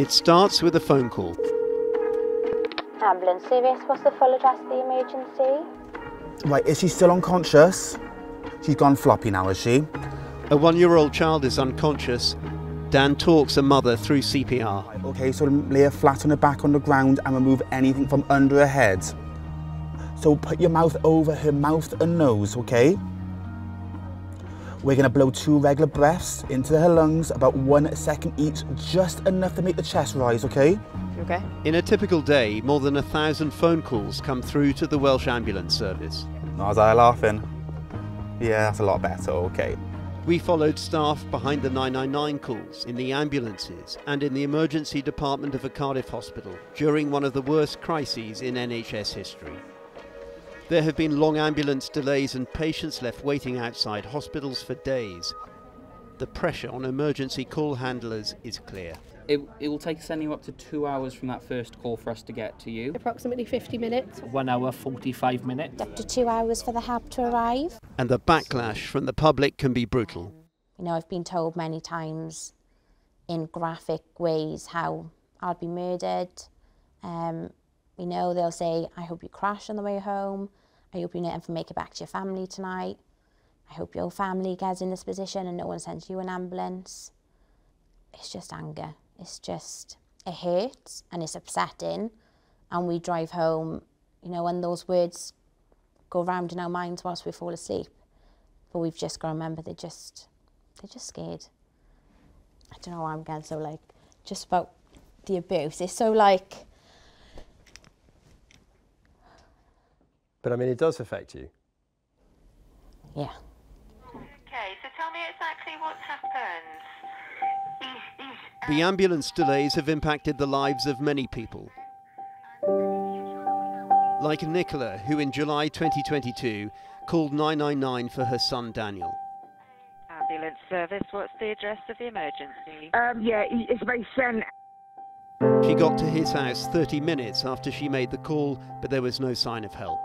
It starts with a phone call. Ambulance service, what's the full address of the emergency? Right, is she still unconscious? She's gone floppy now, is she? A one year old child is unconscious. Dan talks a mother through CPR. Right, okay, so lay her flat on her back on the ground and remove anything from under her head. So put your mouth over her mouth and nose, okay? We're gonna blow two regular breaths into her lungs, about one second each, just enough to make the chest rise, okay? Okay. In a typical day, more than a thousand phone calls come through to the Welsh Ambulance Service. Was I laughing? Yeah, that's a lot better, okay. We followed staff behind the 999 calls in the ambulances and in the emergency department of a Cardiff hospital during one of the worst crises in NHS history. There have been long ambulance delays and patients left waiting outside hospitals for days. The pressure on emergency call handlers is clear. It, it will take us anywhere up to two hours from that first call for us to get to you. Approximately 50 minutes. One hour, 45 minutes. Up to two hours for the help to arrive. And the backlash from the public can be brutal. You know, I've been told many times in graphic ways how I'd be murdered. Um, you know, they'll say, I hope you crash on the way home. I hope you never make it back to your family tonight. I hope your family gets in this position and no one sends you an ambulance. It's just anger. It's just, it hurts and it's upsetting. And we drive home, you know, when those words go round in our minds whilst we fall asleep. But we've just got to remember they're just, they're just scared. I don't know why I'm getting so like, just about the abuse. It's so like, But I mean, it does affect you. yeah. Okay, so tell me exactly what's happened. Is, is, The ambulance delays have impacted the lives of many people. Like Nicola, who in July 2022 called 999 for her son Daniel. ambulance service, what's the address of the emergency? Um, yeah, it's my son. She got to his house 30 minutes after she made the call, but there was no sign of help.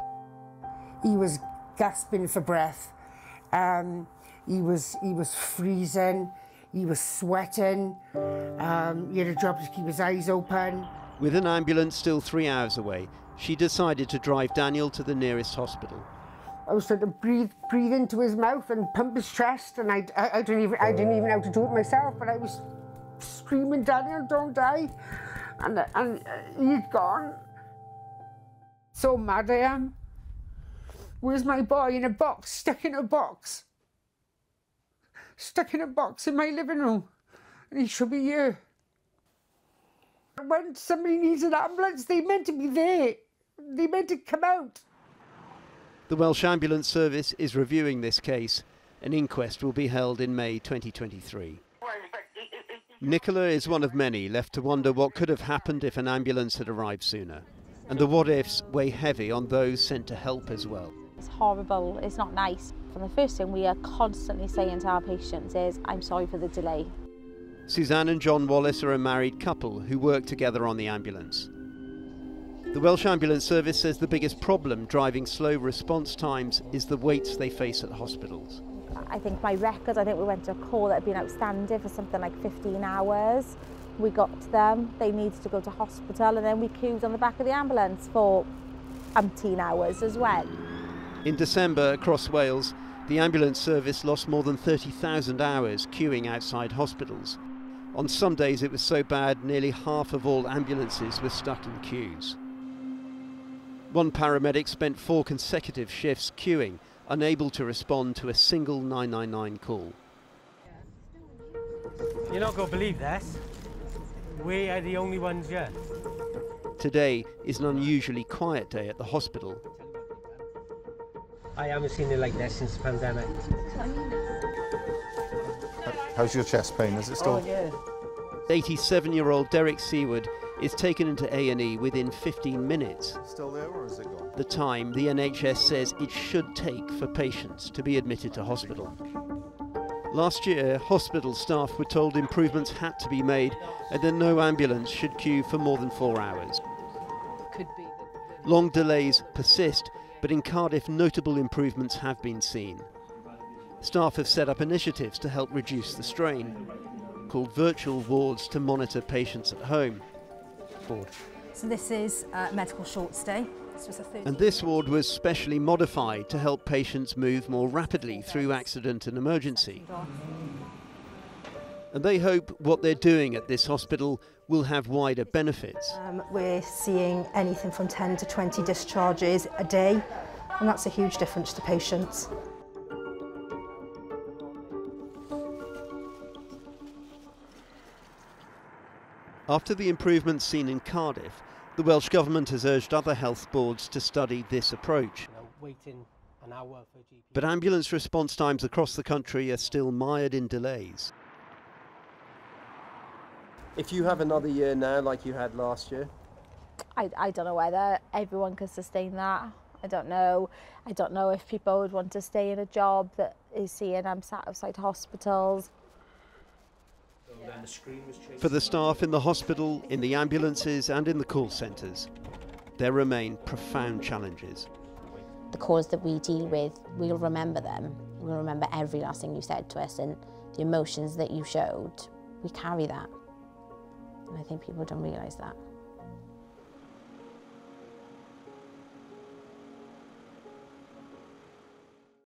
He was gasping for breath. Um, he was he was freezing. He was sweating. Um, he had a job to keep his eyes open. With an ambulance still three hours away, she decided to drive Daniel to the nearest hospital. I was trying to breathe breathe into his mouth and pump his chest, and I, I, I didn't even I didn't even know how to do it myself. But I was screaming, "Daniel, don't die!" And and he'd gone. So mad I am. Where's my boy in a box, stuck in a box? Stuck in a box in my living room. And he should be here. When somebody needs an ambulance, they meant to be there. They meant to come out. The Welsh Ambulance Service is reviewing this case. An inquest will be held in May 2023. Nicola is one of many left to wonder what could have happened if an ambulance had arrived sooner. And the what ifs weigh heavy on those sent to help as well. It's horrible, it's not nice. And the first thing we are constantly saying to our patients is, I'm sorry for the delay. Suzanne and John Wallace are a married couple who work together on the ambulance. The Welsh Ambulance Service says the biggest problem driving slow response times is the waits they face at hospitals. I think my record, I think we went to a call that had been outstanding for something like 15 hours. We got to them, they needed to go to hospital, and then we queued on the back of the ambulance for umpteen hours as well. In December, across Wales, the ambulance service lost more than 30,000 hours queuing outside hospitals. On some days it was so bad nearly half of all ambulances were stuck in queues. One paramedic spent four consecutive shifts queuing, unable to respond to a single 999 call. You're not going to believe this. We are the only ones here. Today is an unusually quiet day at the hospital. I haven't seen it like this since the pandemic. How's your chest pain? Is it still? 87-year-old Derek Seward is taken into A&E within 15 minutes. Still there, or is it gone? The time the NHS says it should take for patients to be admitted to hospital. Last year, hospital staff were told improvements had to be made and that no ambulance should queue for more than four hours. Could be. Long delays persist, but in Cardiff, notable improvements have been seen. Staff have set up initiatives to help reduce the strain, called virtual wards to monitor patients at home. Board. So this is uh, medical short stay. This was a 30 And this ward was specially modified to help patients move more rapidly through accident and emergency. And they hope what they're doing at this hospital will have wider benefits. Um, we're seeing anything from 10 to 20 discharges a day, and that's a huge difference to patients. After the improvements seen in Cardiff, the Welsh Government has urged other health boards to study this approach. You know, waiting an hour for GP. But ambulance response times across the country are still mired in delays. If you have another year now like you had last year, I, I don't know whether everyone can sustain that. I don't know. I don't know if people would want to stay in a job that is seeing I'm sat outside hospitals. For the staff in the hospital, in the ambulances, and in the call centres, there remain profound challenges. The calls that we deal with, we'll remember them. We'll remember every last thing you said to us and the emotions that you showed. We carry that. And I think people don't realise that.